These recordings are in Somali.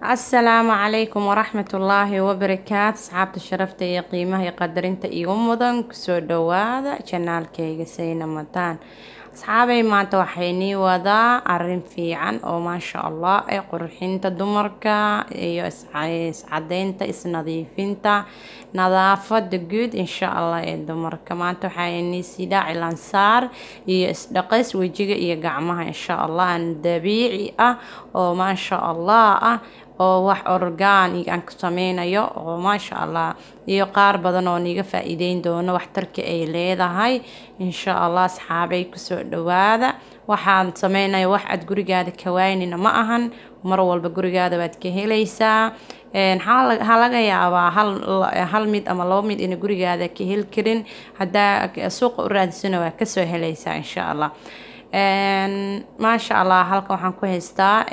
asalaamu calaykum waraxmatullaahi wabarakaatu asxaabta sharafta iyo qiimaha iyo qadarinta igu mudan ku soo dhawaada janaalkayga sayna mataan. Asxaabay maanta waxay nii wadaa arrin fiican oo maasha allah ee qurxinta dumarka iyo iscadeynta isnadiifinta nadaafada guud insha allah ee dumarka. Maanta waxaa nii cilaansaar iyo isdhaqays wejiga iyo gacmaha insha allah aan dabiici ah oo maasha allah ah oo wax orgaan aan ku sameynayo oo maasha allah iyo qaar badan oo niga faa-iideyn doono waxtarka ay leedahay. Insha allah asxaabay ku soo dhawaada waxaan sameynaya wax aad gurigaada kawaynina ma ahan. Mar walba gurigaada waad ka helaysaa. Ha laga yaabaa hal mid ama labo mid ina gurigaada ka heli karin. Hadaa suuqa u raadisana waa ka soo helaysaa insha allah maasha allah halkan waxaan ku haystaa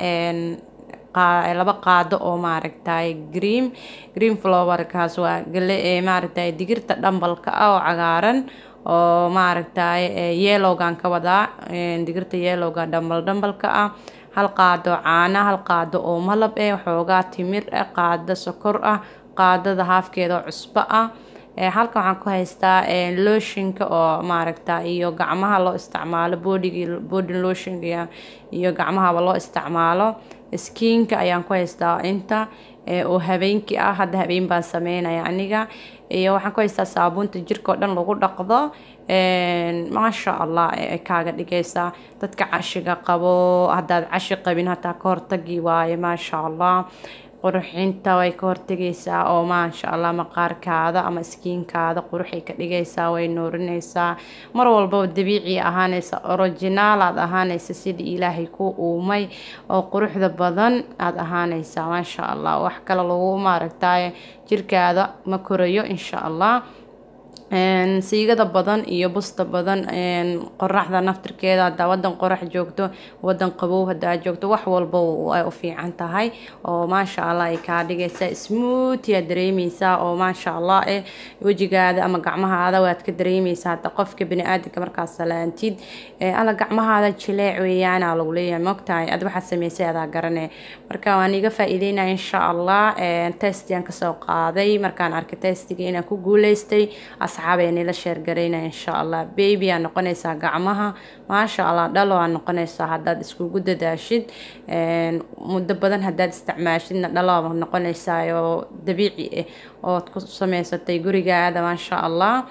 laba qaado oo maaragtay green green flowerkaas waa gale maaragtay digirta dhambalka ah oo cagaaran oo maaragtay yellowgan ka wadaa digirta yellowga dhambal dhambalka ah. Hal qaado caana hal qaado oo malab eh xoogaa timir ah qaado sokor ah qaadada haafkeeda cusbo ah. Halkan waxaan ku haystaa looshinka oo maaragta iyo gacmaha loo isticmaalo bodig body looshinka iyo gacmahaba loo isticmaalo skiinka ayaan ku haystaa inta oo habeenkii ah hadda habeen baan sameynaya aniga. Iyo waxaan ku haystaa saabuunta jirka oo dhan lagu dhaqdo maasha allah kaaga dhigaysaa dadka cashiga qabo haddaad cashi qabin hataa ka hortagi waaye maasha allah qurxinta way ka hortegaysaa oo maasha allah maqaarkaada ama iskiinkaada quruxay ka dhigaysaa way nuurinaysaa. Mar walbaba dabiici ahaanaysa originaal aad ahaanaysa sidii ilaahay ku uumay oo quruxda badan aada ahaanaysaa maasha allah wax kale lagu maaragtay jirkaada ma korayo insha allah siigada badan iyo busta badan qoraxda naftirkeeda hadaa wadan qorax joogto wadan qabow hadaa joogto wax walba ay u fiican tahay. Oo maasha allah ay kaa dhigaysaa smoothia dareemeysaa oo maasha allah eh wejigaada ama gacmahaada waad ka dareemeysaa hada qofka bani-aadanka markaad salaantid. Alla gacmahaada jileec weeyaana lagu leeyahay mogtahay ad waxaad sameysay adaa garane marka waan iga faa-iideynaya insha allah. Testiaan ka soo qaaday. Markaan arkay testiga inaan ku guuleystay asxaabay nila sheergarayna insha allah baby aa noqonaysaa gacmaha. Maasha allah dhalo aa noqonaysaa haddaad iskugu dadaashid. Muddo badan haddaad isticmaashidna dhalo noqonaysaa oo dabiici ah ood ku sameysatay gurigaada maasha allah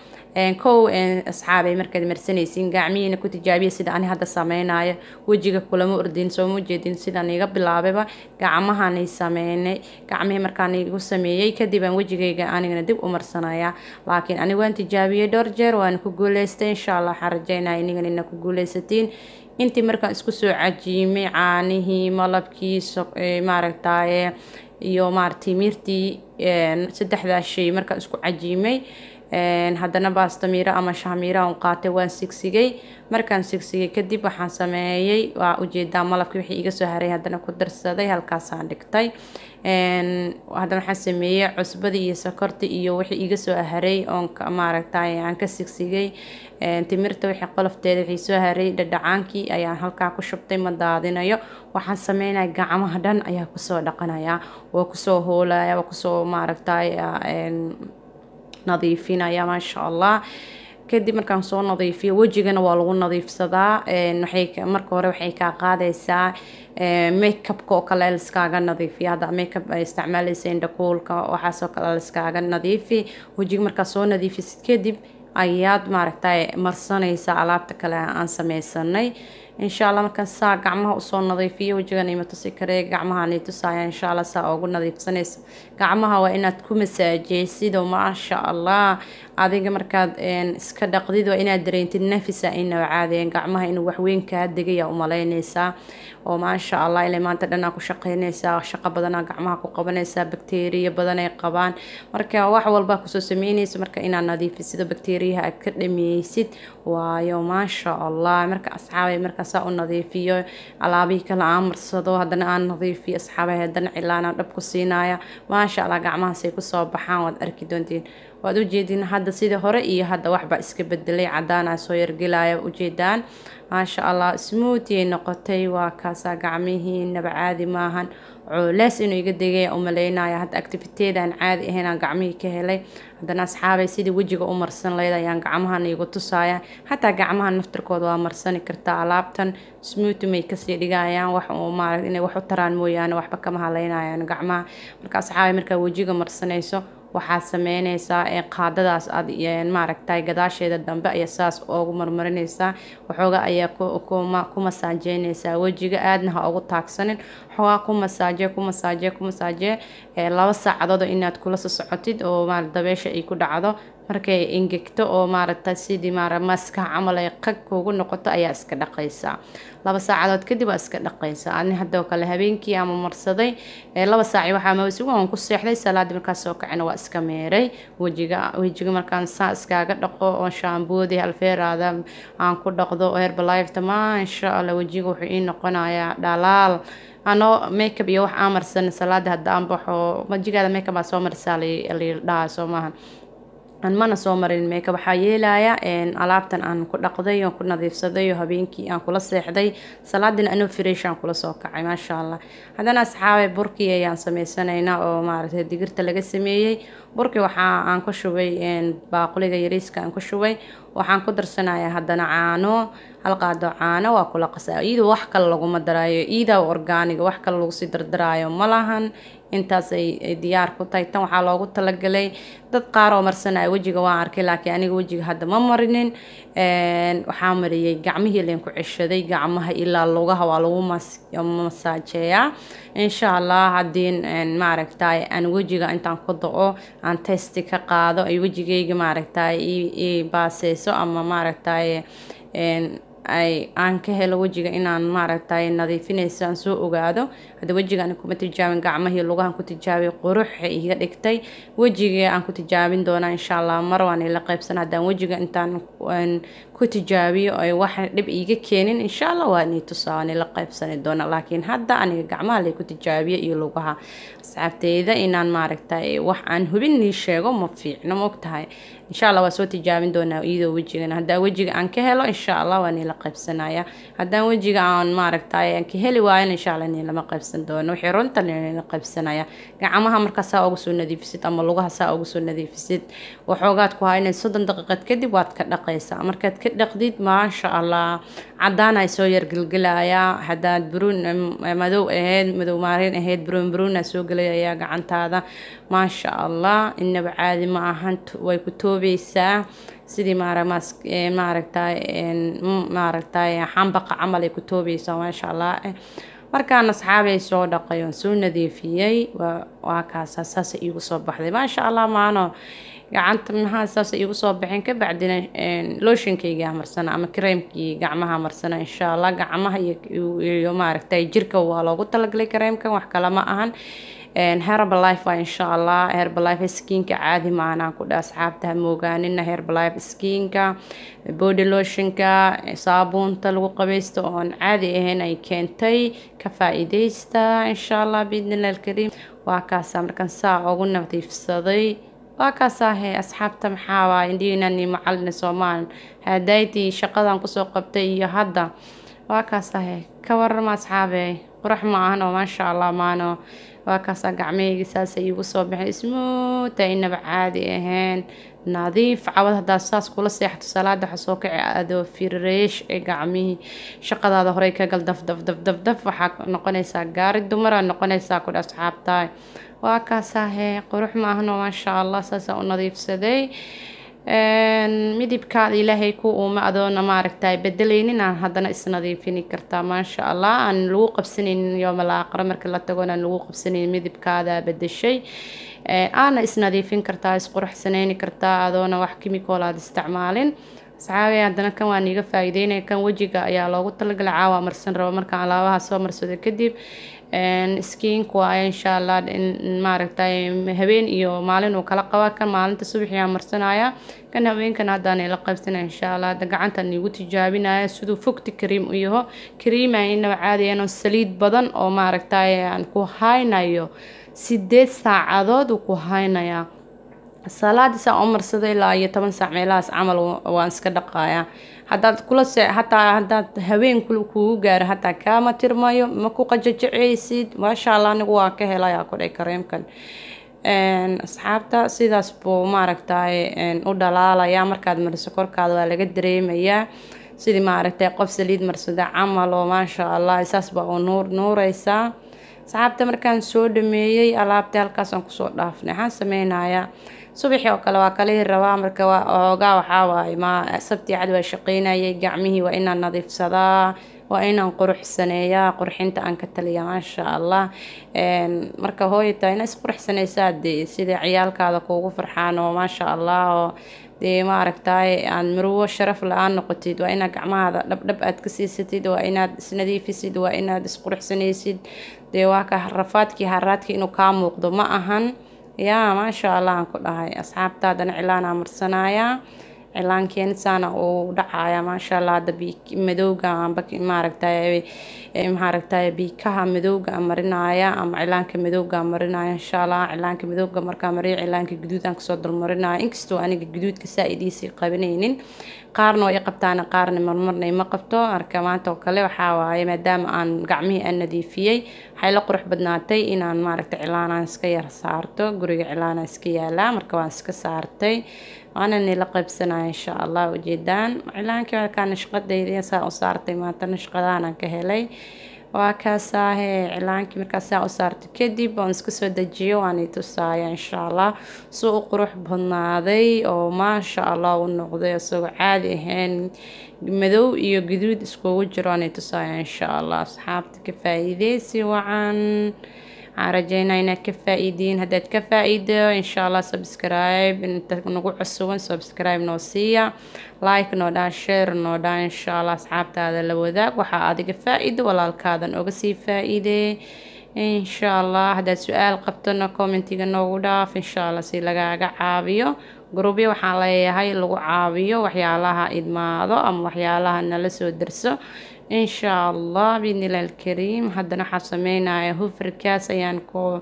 kow asxaabay markaad marsanaysiin gacmihiina ku tijaabiya sida ani hadda sameynayo wejiga kulama ordin soo ma jeedin sidaan iga bilaabayba gacmahanay sameynay gacmihii markaan igu sameeyey kadib aan wejigayga anigana dib u marsanaya laakiin aniga waan tijaabiyey dhowr jeer waan ku guuleystay insha allah waxaan rajeynaya inigan ina ku guuleysatiin intii markaan isku soo cajiimay caanihii malabkii maaragtaye iyo maaragtay mirtii saddexdaa shay markaan isku cajiimay haddana baastamiiro ama shahmiiraha un qaatay waan sigsigay. Markaan sigsigay kadib waxaan sameeyey waa u jeedaa malabkii wixii iga soo haray haddana ku darsaday halkaasaan dhigtay. Haddana waxaan sameeyey cusbadii iyo sokortii iyo wixii iga soo haray oon maaragtay aan ka sigsigay. Timirta wixii qolofteeda wixii soo haray dhadhacaankii ayaan halkaa ku shubtay ma daadinayo. Waxaan sameynaya gacmaha dhan ayaa ku soo dhaqanaya waa ku soo hoolaya waa ku soo maaragtay nadiifinaya maasha allah kadib markaan soo nadiifiyo wejigana waa lagu nadiifsadaa. Marka hore waxay kaa qaadaysaa makeupka oo kale liskaaga nadiifiya. Hadda makeup ay isticmaalaysa indhakuulka waxaasoo kale liskaaga nadiifi. Wejiga markaa soo nadiifisid kadib ayaad maaragtay marsanaysaa alaabta kale aan sameysanay insha allah markaan saa gacmaha u soo nadiifiyo wejigan ima tusi karee gacmahaan tusaya insha allah saa ugu nadiifsanaysa gacmaha waa inaad ku masaajeysid oo maasha allah adiga markaad iska dhaqdid waa inaad dareentid nafisa inaba caadeen. Gacmaha inuu waxweyn kaa degaya umaleyneysaa oo maasha allah ilay maanta dhanaa ku shaqeyneysaa shaqo badanaa gacmaha ku qabanaysaa bakteriya badan ay qabaan. Marka wax walba ku soo sameyneysa marka inaad nadiifisid bakteriyaha aad ka dhameysid waayo maasha allah marka asxaabay markaasaa u nadiifiyo alaabihii kale aan marsado haddana aan nadiifiyo asxaabay haddana dhab ku siinaya maasha allah gacmahaasay ku soo baxaan waad arki doontiin. Waad ujeedin hadda sidii hore iyo hadda waxba iska bedelay cadaana soo yargelaya ujeedaan maasha allah smoothiyay noqotay waa kaasaa gacmihii naba caadi maahan. Culeys inuu iga degay umaleynaya hadda activiteedaan caadi ahayn aan gacmihii ka helay haddana asxaabay sidii wejiga u marsan lahayd ayaan gacmahan igu tusaaya xataa gacmaha naftirkooda waa marsani kartaa alaabtan. Smoothi may ka sii dhigayaan wax maaragt inay wax u taraan mooyaane waxba kama haleynayaan gacmaha. Marka asxaabay markaa wejiga marsanayso waxaad sameyneysaa ee qaadadaas aad maaragtay gadaasheeda dambe ayaa saas oogu marmarineysaa waxooga ayaa ku masaajeyneysaa wejiga. Aadna ha ugu taagsanin waxoogaa ku masaaje ku masaaje ku masaaje laba saacadood inaad kula soo socotid oo maara dabeesha ay ku dhacdo markay engegto oo maaragtay sidii maara maskax camal ay qag kuugu noqoto ayaa iska dhaqaysaa laba saacadood kadib waa iska dhaqaysaa ani hadoo kale habeenkii ama marsaday laba saaci waxaa mawsugu aan ku seexday salaadii markaas soo kacina waa iska meeray. Wejiga wejiga markaan saa iskaaga dhaqo oo shaamboodi halfeeraada aan ku dhaqdo herbalife maasha allah wejiga wuxuu ii noqonayaa dhalaal anoo makeup iyo wax aan marsan salaada hadda aan baxo wejigaada makeup aa soo marisaa ladhahaa soo maahan mana soo marin meeka waxaa yeelaya alaabtan aan ku dhaqday ku nadiifsaday oo habeenkii aan kula seexday salaadina anoo fresh aan kula soo kacay maasha allah haddana asxaabay burkii ayaan sameysanaynaa oo maaragtay digirta laga sameeyey. Burkii waxaa aan ku shubay baaquliga yariiska aan ku shubay. Waxaan ku darsanayaa haddana caano hal qaado caano waa kula qasaa iyadoo wax kale laguma daraayo iidaa orgaaniga wax kale lagu sii dardaraayo ma lahan intaas ay diyaar ku tahay. Tan waxaa loogu talagalay dad qaar oo marsanaya wejiga waan arkay laakiin aniga wejiga hadda ma marinin. Waxaa mariyey gacmihii leen ku ceshaday gacmaha ilaa lugaha waa lagu masaajeeyaa. Insha allah haddii maaragtay aan wejiga intaan ku do-o aan testi ka qaado ay wejigayga maaragtay i baaseyso ama maaragtay ay aan ka helo wejiga inaan maaragtay nadiifinayso aan soo ogaado. Hadda wejiga aan kuma tijaabin gacmahii lugahan ku tijaabiyay quruxa iga dhigtay. Wejiga aan ku tijaabin doonaa insha allah mar waan ila qaybsan. Haddaan wejiga intaan ku tijaabiyo ay wax dhib iiga keenin insha allah waa nii tusaa waan ila qaybsani doona laakiin hadda aniga gacmaha lay ku tijaabiyo iyo lugaha. Asxaabteyda inaan maaragtay wax aan hubin nii sheego ma fiicno ma ogtahay. Insha allah waa soo tijaabin doonaa iyadoo wejigana. Haddaan wejiga aan ka helo insha allah waa qaybsanaya haddaan wejiga aan maaragtay aan ka heli waayan insha allah niilama qaybsan doono. Wixii runta niila qaybsanaya gacmaha markaa saa ugu soo nadiifisid ama lugaha saa ugu soo nadiifisid waxoogaad ku haynay soddon daqiiqad kadib waad ka dhaqaysaa markaad ka dhaqdid maasha allah cadaan ay soo yargelgelayaa haddaad buruun madow ahayd madow maarin ahayd buruun buruuna soo gelayaa gacantaada. Maasha allah inaba caadi ma ahan way ku toobeysaa sidii maaragtay maaragtay xambaqa camal ay ku toobeysaa maasha allah markaan asxaabay soo dhaqay oon soo nadiifiyey waa kaasa saasa iigu soo baxday. Maasha allah maano gacanta maxaa saas iigu soo baxeen ka bacdina looshinkayga marsana ama kareemkii gacmaha marsana insha allah gacmaha iyo maaragtay jirka waa loogu talagalay kareemkan wax kale ma ahan herbalife waa insha allah herbalife skiinka caadi maanaan ku dha asxaabta hamoogaanina herbalife skiinka body lotionka saabuunta lagu qabaysto oon caadi ahayn ay keentay ka faa-iideysta insha allah biidnillah alkariim. Waa kaasa markaan saa ugu nadiifsaday. Waa kaasaahe asxaabta maxaa waa indhiinani macalina soomaal hadaytii shaqadan ku soo qabtay iyo hadda. Waa kaasaahe ka warama asxaabe qurax ma ahan oo maasha allah maano waa kaasaa gacmahayga saasa iigu soo baxay ismuuta inaba caadi ahayn. Nadiif cawad haddaad saas kula seexato salaada waxa soo kaci adoo firireesh ee gacmihii shaqadaada horey ka gal daf daf daf daf daf. Waxaa noqonaysaa gaari dumara noqonaysaa kudha asxaabtaay waa kaasaahe qurux ma ahno maasha allah saasaa u nadiifsaday midibkaada ilaahay ku uuma adoona maaragtay bedelaynin aan haddana isnadiifini kartaa maasha allah aan lagu qabsanaynin yoomal marka la tagoon aan lagu qabsanaynin midibkaada bedeshay aana isnadiifin kartaa isquruxsanayni kartaa adoona wax kimikool aad isticmaalin. Asxaabi haddana kan waan iiga faa-iideynaya kan wejiga ayaa loogu talagalay caawa marsan rabo markaan alaabaha soo marsado kadib skiinku waaya insha allah maaragtay habeen iyo maalin uu kala qabaa kan maalinta subaxiyaa marsanaya kan habeenkan haddaan ila qaybsanaya insha allah hadda gacantan iigu tijaabinaya. Siduu fogti kariim u yaho. Kariima inaba caadiyan saliid badan oo maaragtay aan ku haynayo. Sideed saacadood uu ku haynayaa salaadii saa u marsada ilaa iyo toban saac meelahaas camal waan iska dhaqayaa haddaad kula se hataa haddaad habeen kugu gaaro hataa kaama tirmayo ma ku qajajaceysid maasha allah anigu waa ka helayaa kudhay kareemkan. Asxaabta sidaas buu maaragtay u dhalaalaya. Markaad mariso korkaada waa laga dareemayaa. Sidii maaragtay qof saliid marsada camal oo maasha allah saas baa u nuur nuureysaa asxaabta markaan soo dhameeyey alaabta halkaasaan ku soo dhaafnay waxaan sameynayaa subaxii oo kale waa kalihi rabaa marka oogaa waxaa ma sabtii cad waa shaqeynayay gacmihii waa inaan nadiifsadaa waa inaan quruxsaneeyaa qurxinta aan ka taliya maasha allah. Marka hooyata ina isquruxsanaysaa dee sida ciyaalkaada kuugu farxaan oo maasha allah oo dee maaragtay aad marwo sharaf la'aan noqotid waa inaad gacmahaada dhabdhab aad ka siisatid waa inaad isnadiifisid waa inaad isquruxsanaysid dee waa rafaadkii haraadkii inuu kaa muuqdo ma ahan yaa maasha allah aan ku dhahay asxaabtaadana cilaanaa marsanayaa cilaankeenisaana uu dhacaya maasha allah hadda madowga amba maaragtay maaragtay biikaha madowga marinaya ama cilaanka madowga marinaya insha allah cilaanka madowga markaa mariyo cilaanka guduud aan ka soo dulmarinaya inkastoo aniga guduudka saa-idiisii qabanaynin qaarna waa i qabtaan qaarna marmarna ima qabto. Marka maanta oo kale waxaa waaye maadaama aan gacmihii aan nadiifiyey waxay la qurux badnaatay inaan maaragta cilaanaan iska yar saarto guriga cilaana iska yaalaa marka waan iska saartay waana nila qaybsanaya insha allah ujeedaan cilaankii markaa nashqadayda saa u saartay maanta nashqadaanaan ka helay waa kaasaahe cilaankii markaas saa u saartay kadib waan iska soo dejiyo waan tusaaya insha allah si u qurux badnaaday oo maasha allah u noqday isagoo caadi ahayn madow iyo guduud iskugu jiro waan i tusaaya insha allah asxaabta ka faa-iideysi wacan waxaan rajeynaa inaad ka faa-iidiin haddaad ka faa-iido insha allah subscribe inta nagu cusuban subscribe noo siiya like noo dhaa share noo dhaa insha allah asxaabtaada la wadaag waxaa adiga faa-iido walaalkaadan oga sii faa-iidee insha allah haddaad su'aal qabtona commentiga noogu dhaaf insha allah si lagaaga caabiyo grubyo waxaan leeyahay lagu caabiyo waxyaalaha idmaado ama waxyaalaha nala soo darso insha allah biidnilah alkariim haddana waxaa sameynaya hufrikaas ayaan ku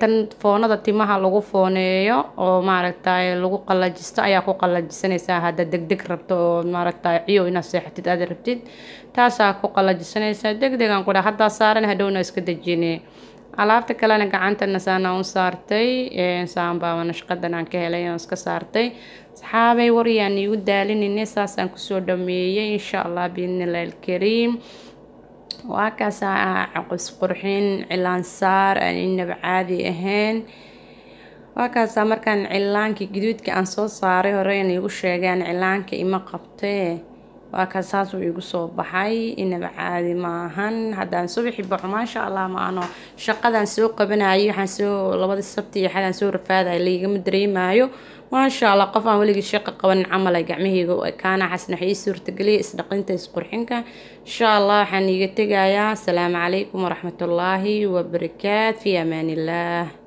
tan foonada timaha lagu fooneeyo oo maaragtay lagu qalajisto ayaa ku qalajisanaysaa hadda deg deg rabto oo maaragtay ciyow inaad seexatid aad rabtid. Taasaa ku qalajisanaysaa deg degaan kudha haddaa saaran hadhowna iska dejine alaabta kalena gacantana saana u saartay saanbaaba nashqadan aan ka helay aan iska saartay. Saxaabay waryaan iigu daalinine saasaan ku soo dhameeyey insha allah biidnillahi alkariim. Waa qurxin cilaan saar aan inaba caadi ahayn. Waa kaasaa markaan cilaankii guduudka aan soo saaray horean iigu sheegaan cilaanka ima qabtee waa ka saasuu igu soo baxay. Inaba caadi maahan haddaan subaxi baxo maasha allah maano shaqadaan soo qabanayay waxaan soo labadii sabti iyo xadaan soo rafaadaya laigama dareemaayo. Maasha allah qof aan weligii shaqo qaban camal ay gacmahayga kaana xasna waxay ii suurtageliyay isdhaqinta isqurxinka. Insha allah waxaan iiga tegayaa. Asalaamu calaykum waraxmatullaahi wabarakaat fi amaan illah